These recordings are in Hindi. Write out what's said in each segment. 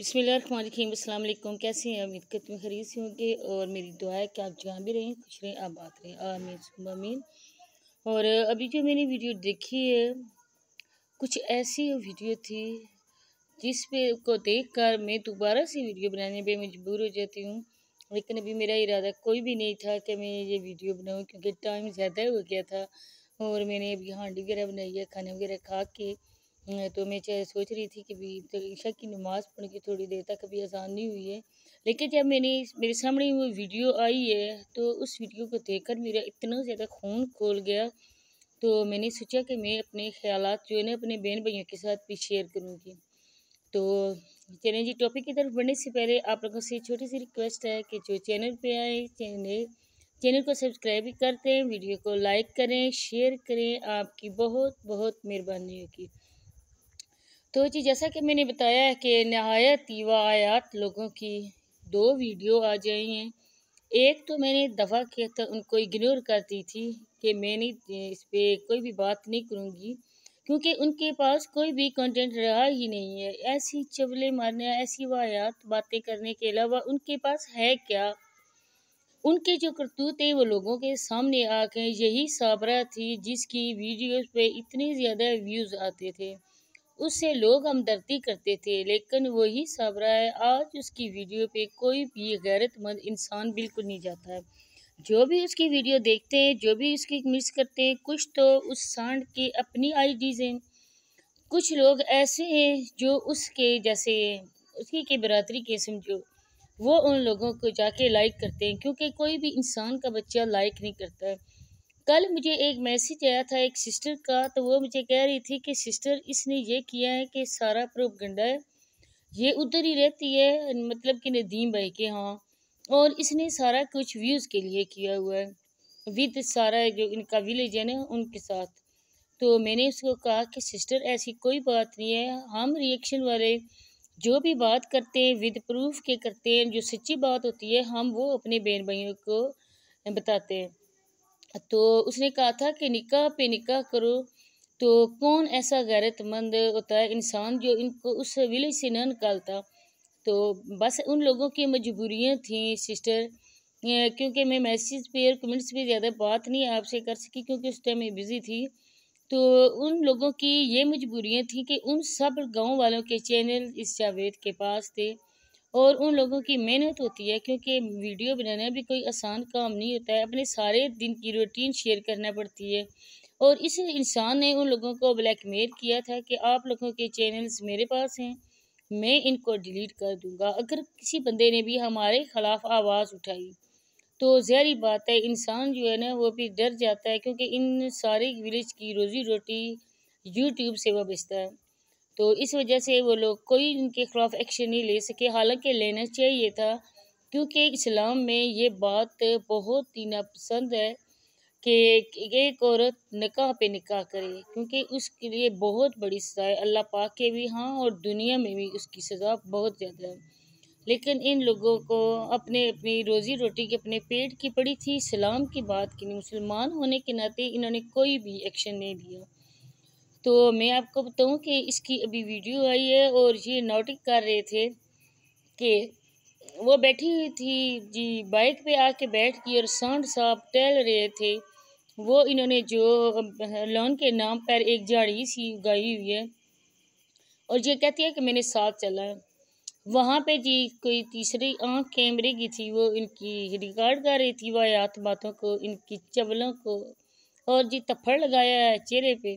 अस्सलाम वालेकुम कैसे हैं? उम्मीद करती खरीद से होंगे। और मेरी दुआ है कि आप जहाँ भी रहें, खुश रहें, आबाद रहें। आमीन आमीन। और अभी जो मैंने वीडियो देखी है, कुछ ऐसी वीडियो थी जिस पे को देख कर मैं दोबारा से वीडियो बनाने पे मजबूर हो जाती हूँ। लेकिन अभी मेरा इरादा कोई भी नहीं था कि मैं ये वीडियो बनाऊँ, क्योंकि टाइम ज़्यादा हो गया था। और मैंने अभी हांडी वगैरह बनाई है, खाने वगैरह खा के। तो मैं सोच रही थी कि भी तो ईशा की नमाज़ पढ़ के थोड़ी देर तक अभी आसान नहीं हुई है। लेकिन जब मैंने मेरे सामने वो वीडियो आई है तो उस वीडियो को देखकर मेरा इतना ज़्यादा खून खोल गया। तो मैंने सोचा कि मैं अपने ख्याल जो है ना, अपने बहन भाइयों के साथ भी शेयर करूँगी। तो चैनल जी टॉपिक की तरफ़ बढ़ने से पहले आप लोगों से छोटी सी रिक्वेस्ट है कि जो चैनल पे आए, चैनल चैनल को सब्सक्राइब भी करते हैं, वीडियो को लाइक करें शेयर करें आपकी बहुत बहुत मेहरबानी होगी तो जी, जैसा कि मैंने बताया है कि नहायत आयात लोगों की दो वीडियो आ जाई हैं। एक तो मैंने दफ़ा किया था उनको इग्नोर कर दी थी कि मैंने इस पर कोई भी बात नहीं करूँगी, क्योंकि उनके पास कोई भी कंटेंट रहा ही नहीं है। ऐसी चबले मारने, ऐसी वायात बातें करने के अलावा उनके पास है क्या? उनके जो करतूत है, वो लोगों के सामने आ गए। यही साबरा थी जिसकी वीडियोस पे इतने ज़्यादा व्यूज़ आते थे। उससे लोग हमदर्दी करते थे, लेकिन वही सबरा है। आज उसकी वीडियो पे कोई भी गैरतमंद इंसान बिल्कुल नहीं जाता है। जो भी उसकी वीडियो देखते हैं, जो भी उसकी मिस करते हैं, कुछ तो उस सांड की अपनी आईडीज़ हैं। कुछ लोग ऐसे हैं जो उसके जैसे उसकी के बरदरी के समझो। वो उन लोगों को जाके लाइक करते हैं, क्योंकि कोई भी इंसान का बच्चा लाइक नहीं करता है। कल मुझे एक मैसेज आया था एक सिस्टर का तो वो मुझे कह रही थी कि, सिस्टर, इसने ये किया है कि सारा प्रूफ गंडा है, ये उधर ही रहती है मतलब कि नदीम भाई के हाँ और इसने सारा कुछ व्यूज़ के लिए किया हुआ है, विद सारा जो इनका विलेज है ना, उनके साथ। तो मैंने उसको कहा कि, सिस्टर, ऐसी कोई बात नहीं है, हम रिएक्शन वाले जो भी बात करते हैं विद प्रूफ के करते हैं, जो सच्ची बात होती है, हम वो अपने बहन भाइयों को बताते हैं। तो उसने कहा था कि निकाह पे निकाह करो तो कौन ऐसा गैरतमंद होता है इंसान जो इनको उस विलेज से न निकालता? तो बस उन लोगों की मजबूरियाँ थी, सिस्टर। क्योंकि मैं मैसेज पे और कमेंट्स पे ज़्यादा बात नहीं आपसे कर सकी क्योंकि उस टाइम मैं बिज़ी थी। तो उन लोगों की ये मजबूरियाँ थी कि उन सब गाँव वालों के चैनल इस जावेद के पास थे। और उन लोगों की मेहनत होती है, क्योंकि वीडियो बनाना भी कोई आसान काम नहीं होता है। अपने सारे दिन की रूटीन शेयर करना पड़ती है। और इस इंसान ने उन लोगों को ब्लैकमेल किया था कि आप लोगों के चैनल्स मेरे पास हैं, मैं इनको डिलीट कर दूँगा। अगर किसी बंदे ने भी हमारे ख़िलाफ़ आवाज़ उठाई तो जहरी बात है, इंसान जो है ना, वो भी डर जाता है, क्योंकि इन सारे विलेज की रोज़ी रोटी यूट्यूब से वाबस्ता है। तो इस वजह से वो लोग कोई इनके खिलाफ एक्शन नहीं ले सके। हालाँकि लेना चाहिए था, क्योंकि इस्लाम में ये बात बहुत ही नापसंद है कि एक औरत निकाह पे निकाह करे, क्योंकि उसके लिए बहुत बड़ी सज़ा है। अल्लाह पाक के भी हाँ और दुनिया में भी उसकी सज़ा बहुत ज़्यादा है। लेकिन इन लोगों को अपने, अपनी रोज़ी रोटी के, अपने पेट की पड़ी थी। इस्लाम की बात की नहीं, मुसलमान होने के नाते इन्होंने कोई भी एक्शन नहीं लिया। तो मैं आपको बताऊँ कि इसकी अभी वीडियो आई है और ये नोटिक कर रहे थे कि वो बैठी हुई थी जी, बाइक पे आके बैठ गई और सांड साहब टहल रहे थे। वो इन्होंने जो, लोन के नाम पर एक झाड़ी सी उगाई हुई है और ये कहती है कि मैंने साथ चला। है वहाँ पे जी कोई तीसरी आँख कैमरे की थी, वो इनकी रिकॉर्ड कर रही थी वायात बातों को, इनकी चबलों को और जी तफड़ लगाया है चेहरे पे।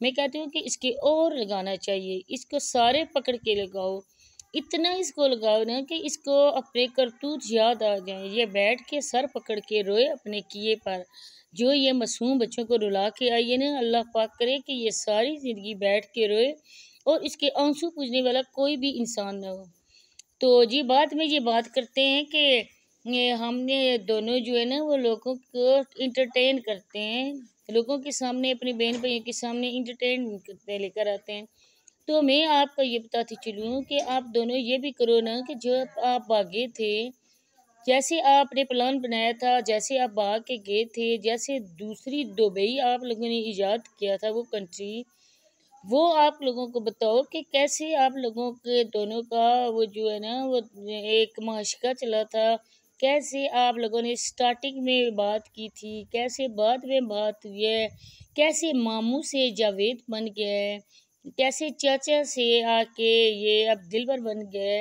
मैं कहती हूँ कि इसके और लगाना चाहिए, इसको सारे पकड़ के लगाओ। इतना इसको लगाओ ना कि इसको अपने करतूत याद आ जाए। ये बैठ के सर पकड़ के रोए अपने किए पर। जो ये मासूम बच्चों को रुला के आइए ना, अल्लाह पाक करे कि ये सारी ज़िंदगी बैठ के रोए और इसके आँसू पूजने वाला कोई भी इंसान ना हो। तो जी, बाद में ये बात करते हैं कि हमने दोनों जो है ना, वो लोगों को इंटरटेन करते हैं। लोगों के सामने, अपने बहन भाइयों के सामने इंटरटेन करते लेकर आते हैं। तो मैं आपको ये बताती चलूँ कि आप दोनों ये भी करो ना कि जो आप भागे थे, जैसे आपने प्लान बनाया था, जैसे आप भाग के गए थे, जैसे दूसरी दुबई आप लोगों ने ईजाद किया था वो कंट्री वो आप लोगों को बताओ कि कैसे आप लोगों के दोनों का वो जो है ना, वो एक माशका चला था कैसे आप लोगों ने स्टार्टिंग में बात की थी? कैसे बाद में बात हुई है? कैसे मामू से जावेद बन गए कैसे चाचा से आके ये अब दिलबर बन गए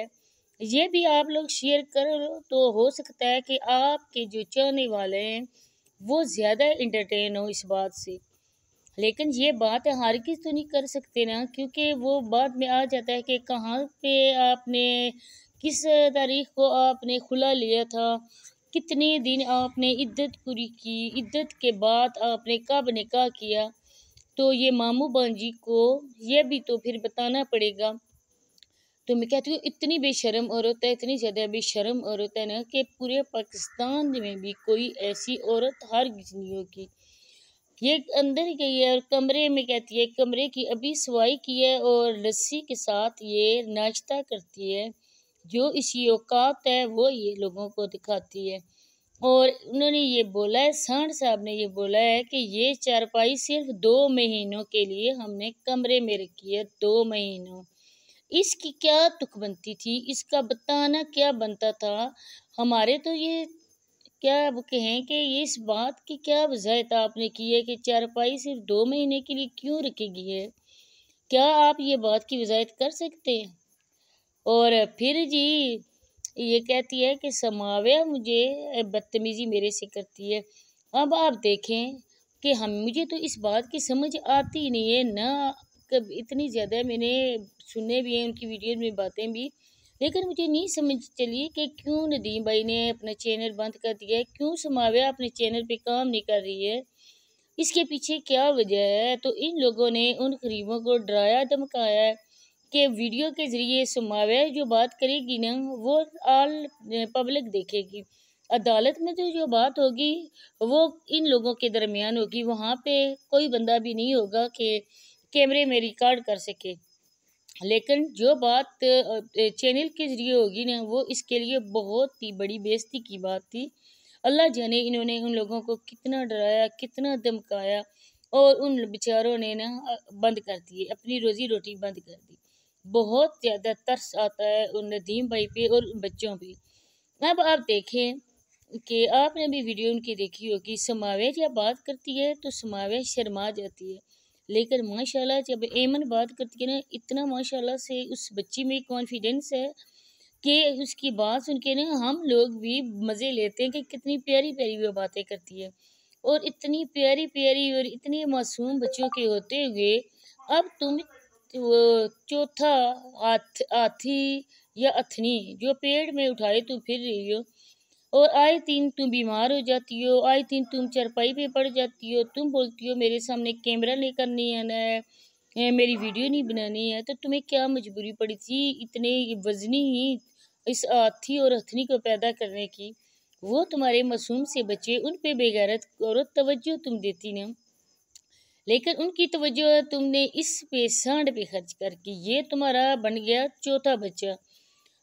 ये भी आप लोग शेयर करो तो हो सकता है कि आपके जो चाहने वाले हैं, वो ज़्यादा इंटरटेन हो इस बात से। लेकिन ये बात हर किस तो नहीं कर सकते ना, क्योंकि वो बाद में आ जाता है कि कहाँ पे आपने किस तारीख को आपने खुला लिया था? कितने दिन आपने इद्दत पूरी की? इद्दत के बाद आपने कब निकाह किया? तो ये मामू बांजी को यह भी तो फिर बताना पड़ेगा। तो मैं कहती हूँ, इतनी बेशरम औरत है, इतनी ज़्यादा बेशरम औरत है ना कि पूरे पाकिस्तान में भी कोई ऐसी औरत हर नहीं होगी। ये अंदर गई है और कमरे में कहती है, कमरे की अभी सवाई की है और लस्सी के साथ ये नाश्ता करती है। जो इसी औकात है, वो ये लोगों को दिखाती है। और उन्होंने ये बोला है सांड साहब ने ये बोला है कि ये चारपाई सिर्फ़ दो महीनों के लिए हमने कमरे में रखी है, दो महीनों। इसकी क्या तुक बनती थी? इसका बताना क्या बनता था? हमारे तो ये क्या अब कहें कि इस बात की क्या वजाहत आपने की है कि चारपाई सिर्फ़ दो महीने के लिए क्यों रखी गई है? क्या आप ये बात की वजाहत कर सकते हैं? और फिर जी, ये कहती है कि समाव्या मुझे बदतमीज़ी मेरे से करती है। अब आप देखें कि हम, मुझे तो इस बात की समझ आती ही नहीं है, ना कब इतनी ज़्यादा मैंने सुने भी हैं, उनकी वीडियो में बातें भी, लेकिन मुझे नहीं समझ चली कि क्यों नदीम भाई ने अपना चैनल बंद कर दिया है, क्यों समाव्या अपने चैनल पे काम नहीं कर रही है। इसके पीछे क्या वजह है? तो इन लोगों ने उन गरीबों को डराया, धमकाया है कि वीडियो के ज़रिए समाव्या जो बात करेगी ना, वो ऑल पब्लिक देखेगी। अदालत में तो जो बात होगी, वो इन लोगों के दरमियान होगी। वहाँ पे कोई बंदा भी नहीं होगा कि कैमरे में रिकॉर्ड कर सके। लेकिन जो बात चैनल के ज़रिए होगी ना, वो इसके लिए बहुत ही बड़ी बेइज्जती की बात थी। अल्लाह जाने इन्होंने उन लोगों को कितना डराया, कितना धमकाया और उन बेचारों ने ना बंद कर दिए, अपनी रोज़ी रोटी बंद कर दी। बहुत ज़्यादा तरस आता है उन नदीम भाई पे और बच्चों पे। अब आप देखें कि आपने भी वीडियो उनकी देखी होगी, समावेश जब बात करती है तो समावेश शर्मा जाती है। लेकिन माशाल्लाह जब एमन बात करती है ना, इतना माशाल्लाह से उस बच्ची में कॉन्फिडेंस है कि उसकी बात सुन के ना हम लोग भी मज़े लेते हैं कि कितनी प्यारी प्यारी वो बातें करती है। और इतनी प्यारी प्यारी और इतनी मासूम बच्चों के होते हुए अब तुम चौथा हाथ, हाथी या अथनी जो पेड़ में उठाए तुम फिर रही हो और आए दिन तुम बीमार हो जाती हो आए दिन तुम चरपाई पे पड़ जाती हो तुम बोलती हो, मेरे सामने कैमरा लेकर नहीं आना है मेरी वीडियो नहीं बनानी है। तो तुम्हें क्या मजबूरी पड़ी थी इतने वजनी ही इस हाथी और हथनी को पैदा करने की? वो तुम्हारे मासूम से बच्चे उन पे बेगैरत और तवज्जो तुम देती ना। लेकिन उनकी तवज्जो तुमने इस पे सांड पे खर्च करके ये तुम्हारा बन गया चौथा बच्चा।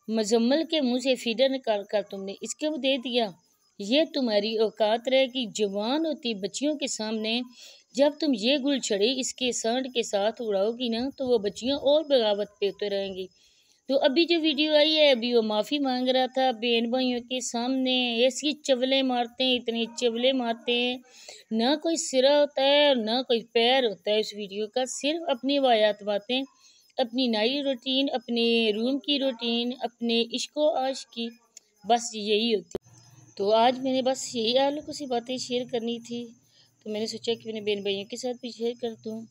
मजम्मल के मुँह से फीडर निकाल कर तुमने इसके वो दे दिया। ये तुम्हारी औकात रहे कि जवान होती बच्चियों के सामने जब तुम ये गुल छड़ी इसके सांड के साथ उड़ाओगी ना तो वह बच्चियाँ और बगावत पे उतर रहेंगी तो अभी जो वीडियो आई है, अभी वो माफ़ी मांग रहा था। बहन भाइयों के सामने ऐसी चवले मारते हैं, इतने चवले मारते हैं। ना कोई सिरा होता है और ना कोई पैर होता है इस वीडियो का। सिर्फ़ अपनी वायात बातें, अपनी नाई रूटीन, अपने रूम की रूटीन, अपने इश्को आश की, बस यही होती। तो आज मैंने बस यही आप लोगों से बातें शेयर करनी थी। तो मैंने सोचा कि मैंने बहन भाइयों के साथ भी शेयर कर दूँ।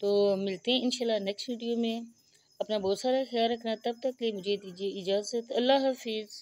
तो मिलते हैं इंशाल्लाह नेक्स्ट वीडियो में। अपना बहुत सारा ख्याल रखना तब तक लिए मुझे दीजिए इजाज़त। अल्लाह हाफिज़।